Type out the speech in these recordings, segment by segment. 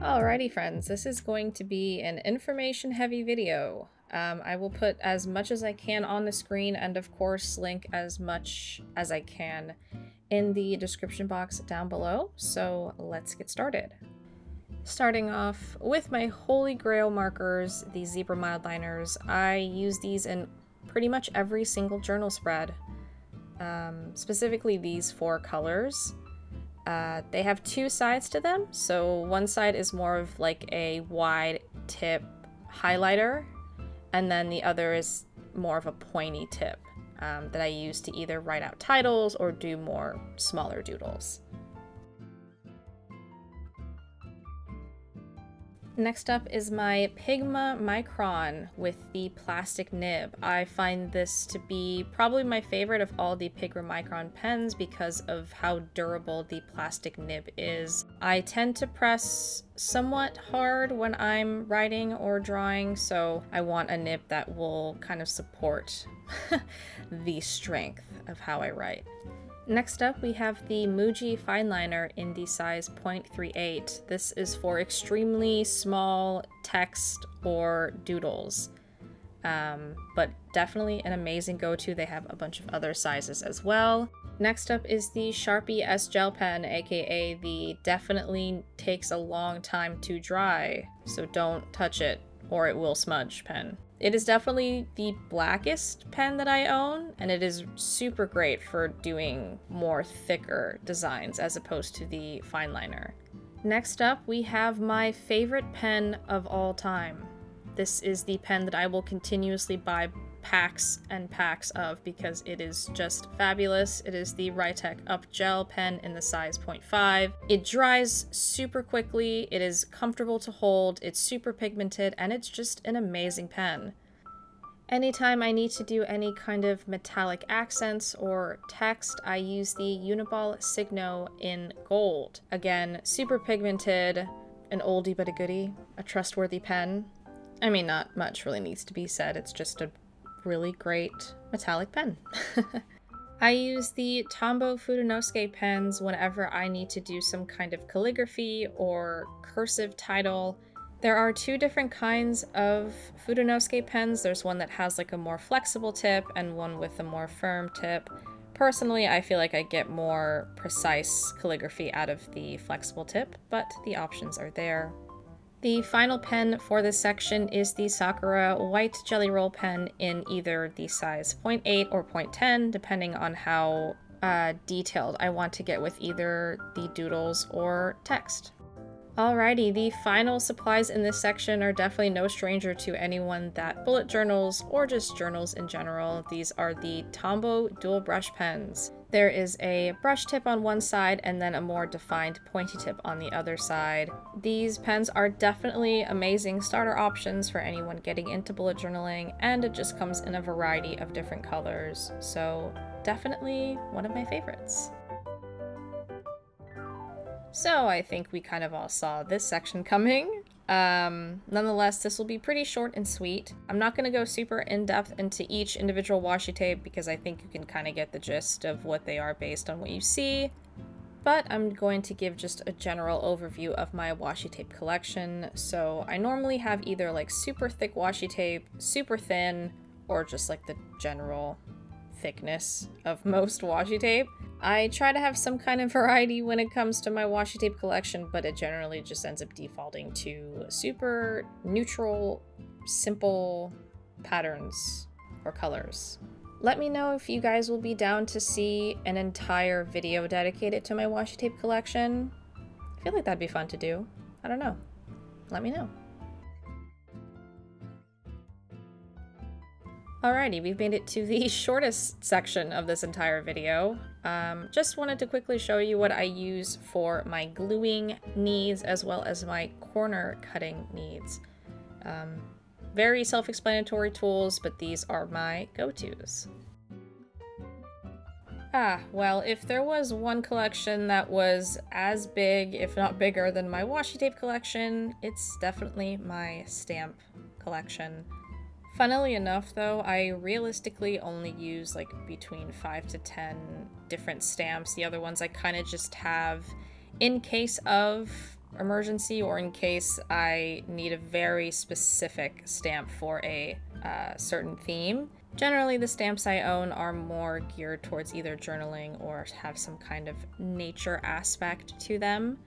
Alrighty friends, this is going to be an information heavy video. Um, I will put as much as I can on the screen and of course link as much as I can in the description box down below, so let's get started. Starting off with my holy grail markers, the zebra mildliners, I use these in pretty much every single journal spread. Um, specifically these four colors. Uh, they have two sides to them, so one side is more of like a wide tip highlighter, and then the other is more of a pointy tip um, that I use to either write out titles or do more smaller doodles. Next up is my Pigma Micron with the plastic nib. I find this to be probably my favorite of all the Pigma Micron pens because of how durable the plastic nib is. I tend to press somewhat hard when I'm writing or drawing, so I want a nib that will kind of support the strength of how I write. Next up, we have the Muji Fineliner in the size 0.38. This is for extremely small text or doodles, um, but definitely an amazing go-to. They have a bunch of other sizes as well. Next up is the Sharpie S Gel Pen, aka the definitely takes a long time to dry, so don't touch it or it will smudge pen. It is definitely the blackest pen that I own, and it is super great for doing more thicker designs as opposed to the fine liner. Next up, we have my favorite pen of all time. This is the pen that I will continuously buy packs and packs of because it is just fabulous. It is the Writech Up Gel pen in the size 0.5. It dries super quickly, it is comfortable to hold, it's super pigmented, and it's just an amazing pen. Anytime I need to do any kind of metallic accents or text, I use the Uniball Signo in gold. Again, super pigmented, an oldie but a goodie, a trustworthy pen. I mean, not much really needs to be said, it's just a really great metallic pen. I use the Tombow Fudenosuke pens whenever I need to do some kind of calligraphy or cursive title. There are two different kinds of Fudenosuke pens. There's one that has like a more flexible tip and one with a more firm tip. Personally, I feel like I get more precise calligraphy out of the flexible tip, but the options are there. The final pen for this section is the Sakura White Jelly Roll pen in either the size 0.8 or 0.10, depending on how uh, detailed I want to get with either the doodles or text. Alrighty, the final supplies in this section are definitely no stranger to anyone that bullet journals or just journals in general. These are the Tombow dual brush pens. There is a brush tip on one side and then a more defined pointy tip on the other side. These pens are definitely amazing starter options for anyone getting into bullet journaling and it just comes in a variety of different colors. So definitely one of my favorites. So I think we kind of all saw this section coming. Um, nonetheless, this will be pretty short and sweet. I'm not going to go super in-depth into each individual washi tape because I think you can kind of get the gist of what they are based on what you see. But I'm going to give just a general overview of my washi tape collection. So I normally have either like super thick washi tape, super thin, or just like the general thickness of most washi tape. I try to have some kind of variety when it comes to my washi tape collection, but it generally just ends up defaulting to super neutral, simple patterns or colors. Let me know if you guys will be down to see an entire video dedicated to my washi tape collection. I feel like that'd be fun to do. I don't know. Let me know. Alrighty, we've made it to the shortest section of this entire video. Um, just wanted to quickly show you what I use for my gluing needs as well as my corner cutting needs. Um, very self-explanatory tools, but these are my go-tos. Ah, well, if there was one collection that was as big, if not bigger, than my washi tape collection, it's definitely my stamp collection. Funnily enough, though, I realistically only use like between 5 to 10 different stamps. The other ones I kind of just have in case of emergency or in case I need a very specific stamp for a uh, certain theme. Generally, the stamps I own are more geared towards either journaling or have some kind of nature aspect to them.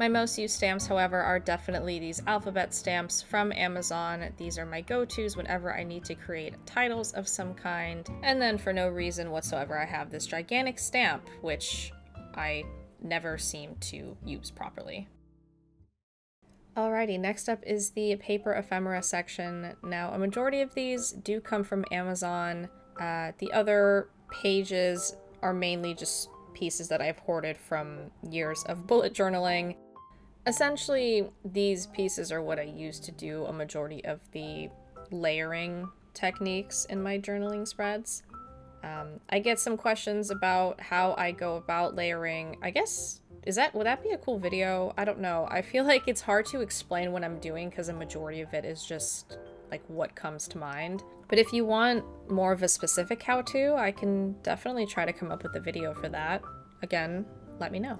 My most used stamps, however, are definitely these alphabet stamps from Amazon. These are my go-tos whenever I need to create titles of some kind. And then for no reason whatsoever, I have this gigantic stamp, which I never seem to use properly. Alrighty, next up is the paper ephemera section. Now, a majority of these do come from Amazon. Uh, the other pages are mainly just pieces that I've hoarded from years of bullet journaling. Essentially, these pieces are what I use to do a majority of the layering techniques in my journaling spreads. Um, I get some questions about how I go about layering. I guess is that would that be a cool video? I don't know. I feel like it's hard to explain what I'm doing because a majority of it is just like what comes to mind. But if you want more of a specific how-to, I can definitely try to come up with a video for that. Again, let me know.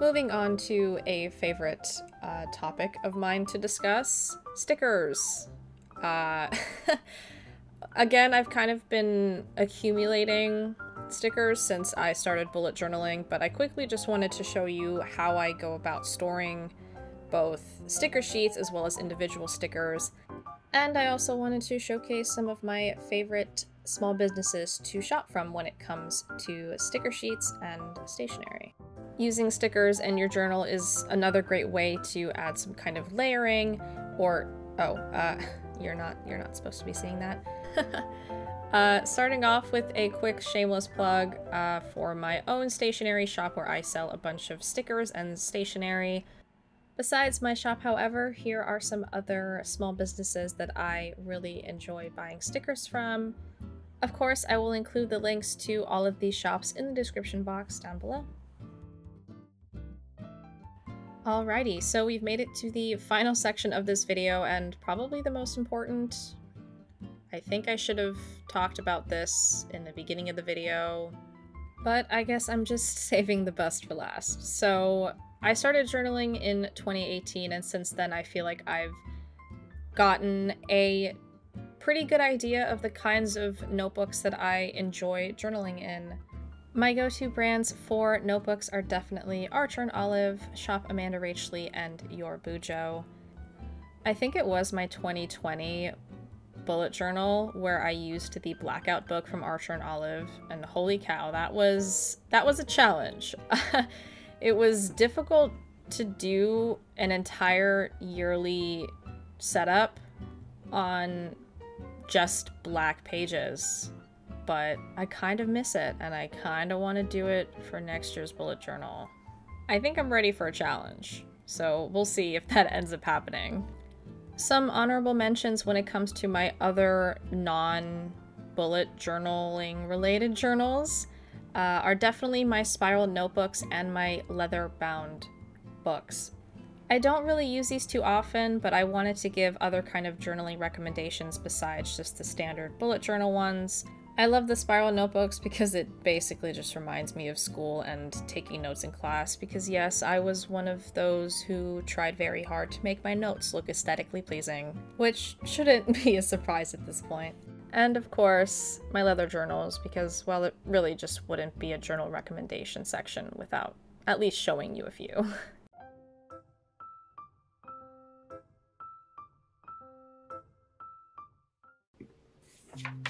Moving on to a favorite uh, topic of mine to discuss, stickers. Uh, again, I've kind of been accumulating stickers since I started bullet journaling, but I quickly just wanted to show you how I go about storing both sticker sheets as well as individual stickers. And I also wanted to showcase some of my favorite small businesses to shop from when it comes to sticker sheets and stationery. Using stickers in your journal is another great way to add some kind of layering or oh, uh, you're not you're not supposed to be seeing that. Uh, starting off with a quick shameless plug uh, for my own stationery shop where I sell a bunch of stickers and stationery. Besides my shop, however, here are some other small businesses that I really enjoy buying stickers from. Of course, I will include the links to all of these shops in the description box down below. Alrighty, so we've made it to the final section of this video and probably the most important I think I should have talked about this in the beginning of the video, but I guess I'm just saving the best for last. So I started journaling in 2018, and since then I feel like I've gotten a pretty good idea of the kinds of notebooks that I enjoy journaling in. My go-to brands for notebooks are definitely Archer and Olive, Shop Amanda Rach Lee, and Your Bujo. I think it was my 2020 bullet journal where I used the blackout book from Archer and Olive and holy cow that was that was a challenge. it was difficult to do an entire yearly setup on just black pages but I kind of miss it and I kind of want to do it for next year's bullet journal. I think I'm ready for a challenge, so we'll see if that ends up happening. Some honorable mentions when it comes to my other non bullet journaling related journals uh, are definitely my spiral notebooks and my leather bound books. I don't really use these too often, but I wanted to give other kind of journaling recommendations besides just the standard bullet journal ones. I love the spiral notebooks because it basically just reminds me of school and taking notes in class because yes, I was one of those who tried very hard to make my notes look aesthetically pleasing, which shouldn't be a surprise at this point. And of course, my leather journals because well, it really just wouldn't be a journal recommendation section without at least showing you a few. Mm.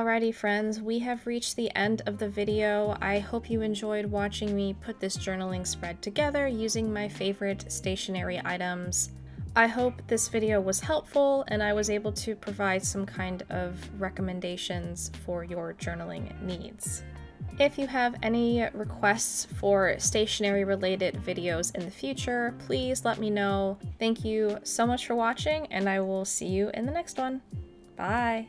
Alrighty friends, we have reached the end of the video. I hope you enjoyed watching me put this journaling spread together using my favorite stationery items. I hope this video was helpful and I was able to provide some kind of recommendations for your journaling needs. If you have any requests for stationery related videos in the future, please let me know. Thank you so much for watching and I will see you in the next one. Bye!